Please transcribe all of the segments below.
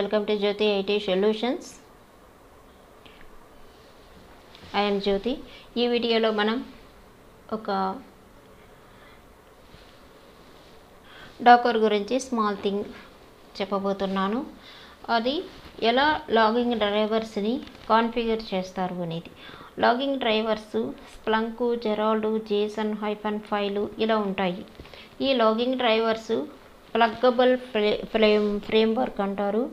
Welcome to Jyoti IT solutions I'm Jyoti ఈ వీడియోలో మనం ఒక డాకర్ గురించి స్మాల్ థింగ్ చెప్పబోతున్నాను. అది ఎలా లాగింగ్ డ్రైవర్స్ని కాన్ఫిగర్ చేస్తారు అనేది. Logging drivers Splunk journald JSON hyphen file ఇలా ఉంటాయి. ఈ లాగింగ్ డ్రైవర్స్ ప్లగ్గబుల్ ఫ్రే ఫ్రేమ్ ఫ్రేమ్వర్క్ అంటారు.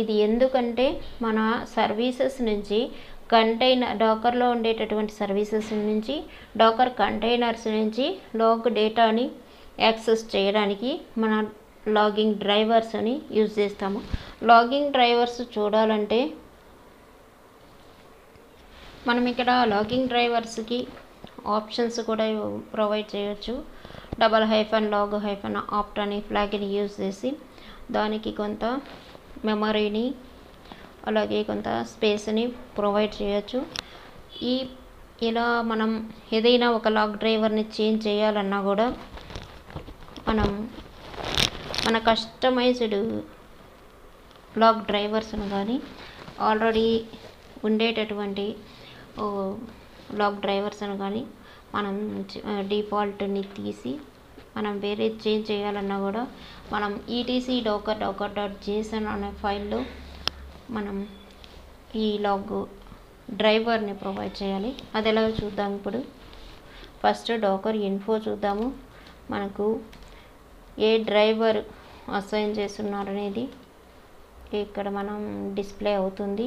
ఇది ఎందుకంటే మన సర్వీసెస్ నుంచి కంటైనర్ డాకర్లో ఉండేటటువంటి సర్వీసెస్ నుంచి డాకర్ కంటైనర్స్ నుంచి లాగ్ డేటాని యాక్సెస్ చేయడానికి మన లాగింగ్ డ్రైవర్స్ అని యూజ్ చేస్తాము. లాగింగ్ డ్రైవర్స్ చూడాలంటే మనం ఇక్కడ లాగింగ్ డ్రైవర్స్కి ఆప్షన్స్ కూడా ప్రొవైడ్ చేయొచ్చు. Double hyphen log hyphen opt అనే ఫ్లాగ్ని యూజ్ చేసి దానికి కొంత మెమరీని అలాగే కొంత స్పేస్ని ప్రొవైడ్ చేయొచ్చు. ఈ ఇలా మనం ఏదైనా ఒక లాగ్ డ్రైవర్ని చేంజ్ చేయాలన్నా కూడా మనం మన కస్టమైజ్డ్ లాగ్ డ్రైవర్స్ను కానీ ఆల్రెడీ ఉండేటటువంటి లాగ్ అని కానీ మనం డిఫాల్ట్ని తీసి మనం వేరే చేంజ్ చేయాలన్నా కూడా మనం ETC Docker Docker dot JSON అనే ఫైల్లో మనం ఈ లాగ్ డ్రైవర్ని ప్రొవైడ్ చేయాలి. అది ఎలా చూద్దాం ఇప్పుడు? ఫస్ట్ డోకర్ ఇన్ఫో చూద్దాము. మనకు ఏ డ్రైవర్ అసైన్ చేస్తున్నారు అనేది ఇక్కడ మనం డిస్ప్లే అవుతుంది.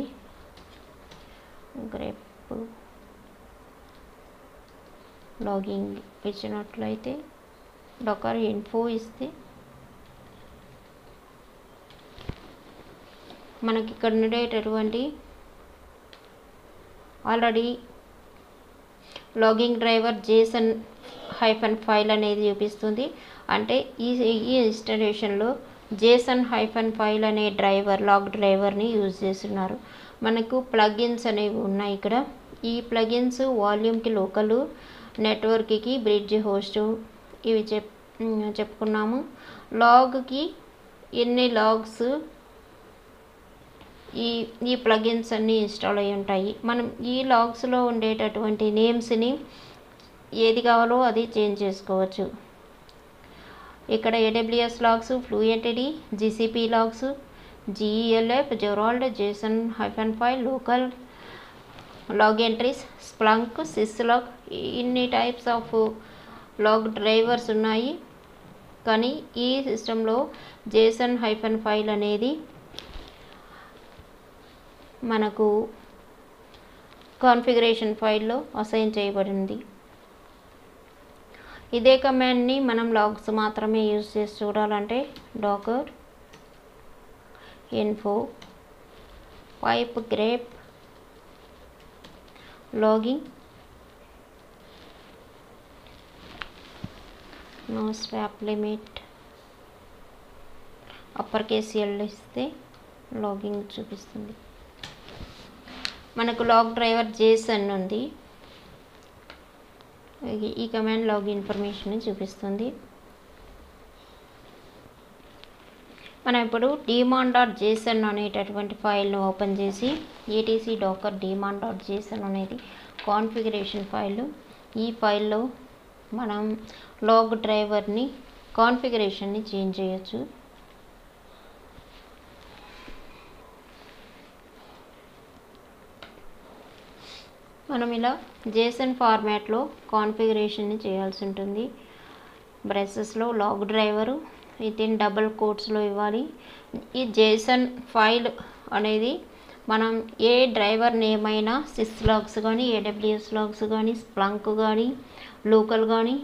గ్రేప్ లాగింగ్ ఇచ్చినట్లయితే డొకర్ ఇన్ఫో ఇస్తే మనకి ఇక్కడ ఉండేటటువంటి already logging driver JSON hyphen file అనేది చూపిస్తుంది. అంటే ఈ ఈ ఇన్స్టలేషన్లో జేసన్ హైఫన్ ఫైల్ అనే డ్రైవర్ లాగ్ డ్రైవర్ని యూజ్ చేస్తున్నారు. మనకు ప్లగిన్స్ అనేవి ఉన్నాయి ఇక్కడ. ఈ ప్లగిన్స్ వాల్యూమ్కి లోకలు నెట్వర్క్కి బ్రిడ్జ్ హోస్ట్ ఇవి చెప్ చెప్పుకున్నాము. లాగ్కి ఎన్ని లాగ్స్ ఈ ఈ ప్లగిన్స్ అన్నీ ఇన్స్టాల్ అయి ఉంటాయి. మనం ఈ లాగ్స్లో ఉండేటటువంటి నేమ్స్ని ఏది కావాలో అది చేంజ్ చేసుకోవచ్చు. ఇక్కడ AWS logs fluentd GCP logs GELF journald JSON hyphen file local log entries Splunk syslog ఇన్ని టైప్స్ ఆఫ్ లాగ్ డ్రైవర్స్ ఉన్నాయి. కానీ ఈ సిస్టంలో జేసన్ హైఫన్ ఫైల్ అనేది మనకు కాన్ఫిగరేషన్ ఫైల్లో అసైన్ చేయబడింది. ఇదే కమాండ్ని మనం లాగ్స్ మాత్రమే యూజ్ చేసి చూడాలంటే Docker info pipe grep logging no swap limit upper KCL ఇస్తే లాగింగ్ చూపిస్తుంది. మనకు లాగ్ డ్రైవర్ జేసన్ ఉంది. ఈ కమాండ్ లాగ్ ఇన్ఫర్మేషన్ చూపిస్తుంది. మనం ఇప్పుడు డిమాండ్ డాట్ జేసన్ అనేటటువంటి ఫైల్ను ఓపెన్ చేసి ETC Docker demand dot JSON అనేది కాన్ఫిగరేషన్ ఫైల్. ఈ ఫైల్లో మనం లాగ్ డ్రైవర్ని కాన్ఫిగరేషన్ని చేంజ్ చేయొచ్చు. మనం ఇలా జేసన్ ఫార్మాట్లో కాన్ఫిగరేషన్ని చేయాల్సి ఉంటుంది. బ్రెసెస్లో log driver with in double కోట్స్లో ఇవ్వాలి. ఈ జేసన్ ఫైల్ అనేది మనం ఏ డ్రైవర్ నేమ్ అయినా సిస్ లాగ్స్ కానీ ఏడబ్ల్యూఎస్ లాగ్స్ కానీ స్ప్లంక్ కానీ లోకల్ కానీ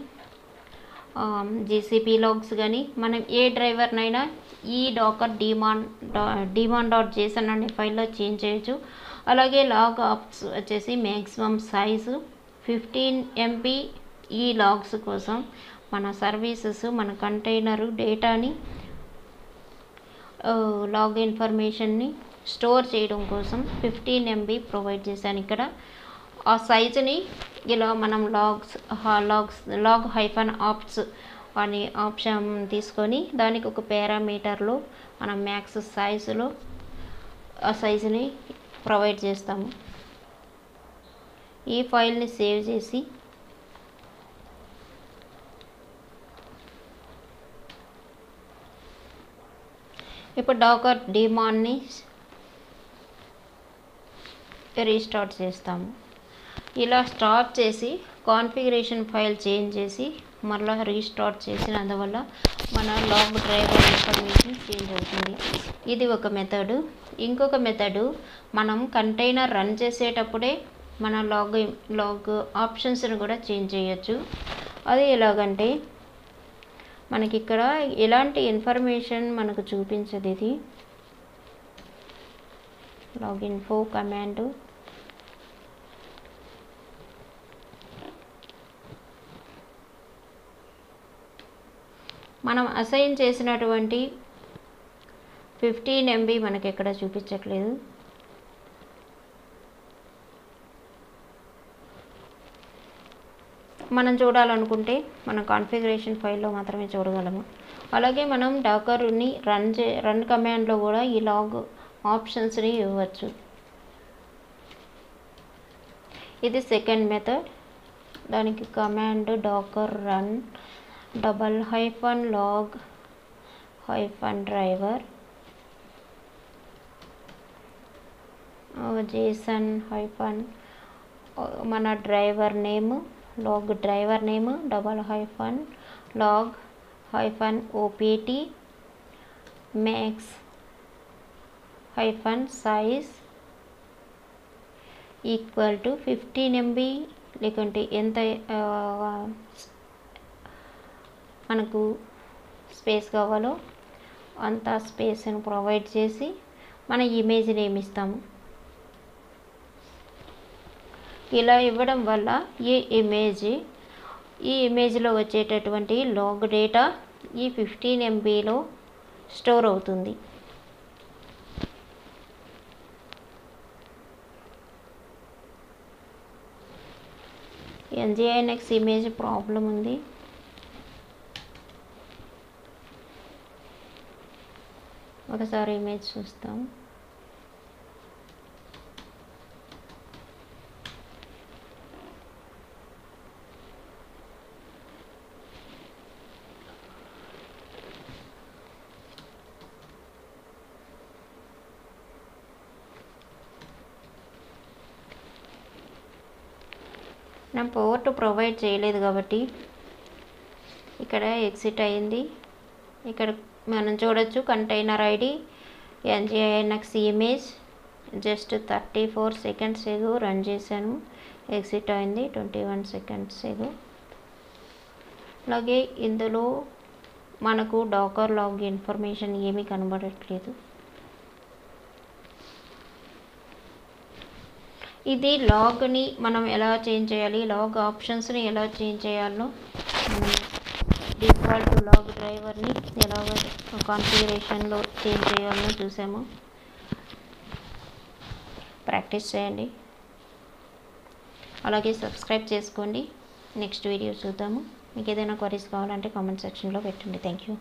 జీసీపీ లాగ్స్ కానీ మనం ఏ డ్రైవర్నైనా ఈ Docker demand demand dot JSON అనే ఫైల్లో చేంజ్ చేయొచ్చు. అలాగే లాగ్ ఆప్స్ వచ్చేసి మ్యాక్సిమం సైజు ఫిఫ్టీన్ ఎంపీ ఈ లాగ్స్ కోసం. మన సర్వీసెస్ మన కంటైనరు డేటాని లాగ్ ఇన్ఫర్మేషన్ని స్టోర్ చేయడం కోసం ఫిఫ్టీన్ ఎంబీ ప్రొవైడ్ చేశాను ఇక్కడ. ఆ సైజుని ఇలా మనం logs logs log hyphen opts అనే ఆప్షన్ తీసుకొని దానికి ఒక పారామీటర్లో మనం మ్యాక్స్ సైజులో ఆ సైజుని ప్రొవైడ్ చేస్తాము. ఈ ఫైల్ని సేవ్ చేసి ఇప్పుడు డాకర్ డిమాన్ని రీస్టార్ట్ చేస్తాము. ఇలా స్టార్ట్ చేసి కాన్ఫిగరేషన్ ఫైల్ చేంజ్ చేసి మరలా రీస్టార్ట్ చేసినందువల్ల మన లాగ్ డ్రైవర్ ఇన్ఫర్మేషన్ చేంజ్ అవుతుంది. ఇది ఒక మెథడు. ఇంకొక మెథడు మనం కంటైనర్ రన్ చేసేటప్పుడే మన లాగ్ లాగ్ ఆప్షన్స్ని కూడా చేంజ్ చేయొచ్చు. అది ఎలాగంటే మనకి ఇక్కడ ఎలాంటి ఇన్ఫర్మేషన్ మనకు చూపించదు ఇది. లాగిన్ ఫో కమాండ్. మనం అసైన్ చేసినటువంటి ఫిఫ్టీన్ ఎంబీ మనకి ఎక్కడ చూపించట్లేదు. మనం చూడాలనుకుంటే మన కాన్ఫిగరేషన్ ఫైల్లో మాత్రమే చూడగలము. అలాగే మనం డాకర్ని రన్ చే రన్ కమాండ్లో కూడా ఈ లాగ్ ఆప్షన్స్ని ఇవ్వచ్చు. ఇది సెకండ్ మెథడ్. దానికి command Docker run double hyphen log hyphen driver. JSON hyphen మన driver name log driver name double hyphen log hyphen OPT max hyphen size equal to fifteen MB లేకుంటే ఎంత మనకు స్పేస్ కావాలో అంత స్పేస్ని ప్రొవైడ్ చేసి మన ఇమేజ్ని ఏమి ఇస్తాము? ఇలా ఇవ్వడం వల్ల ఈ ఇమేజ్ ఈ ఇమేజ్లో వచ్చేటటువంటి లాగ్ డేటా ఈ ఫిఫ్టీన్ ఎంబీలో స్టోర్ అవుతుంది. ఎన్జిఐఎన్ఎక్స్ ఇమేజ్ ప్రాబ్లం ఉంది. ఒకసారి ఇమేజ్ చూస్తాం. నా పోర్ట్ ప్రొవైడ్ చేయలేదు కాబట్టి ఇక్కడ ఎగ్జిట్ అయింది. ఇక్కడ మనం చూడొచ్చు container ID NGINX image just thirty four seconds ago run చేశాను. ఎగ్జిట్ అయింది ట్వంటీ వన్ సెకండ్స్ ఎగు అలాగే ఇందులో మనకు డాకర్ లాగ్ ఇన్ఫర్మేషన్ ఏమీ కనబడట్లేదు. ఇది లాగ్ని మనం ఎలా చేంజ్ చేయాలి? లాగ్ ఆప్షన్స్ని ఎలా చేంజ్ చేయాలో డిఫాల్ట్ లాగ్ డ్రైవర్ని ఎలా కాన్ఫిగరేషన్లో చేంజ్ చేయాలో చూసాము. ప్రాక్టీస్ చేయండి. అలాగే సబ్స్క్రైబ్ చేసుకోండి. నెక్స్ట్ వీడియో చూద్దాము. మీకు ఏదైనా క్వరీస్ కావాలంటే కామెంట్ సెక్షన్లో పెట్టండి. Thank you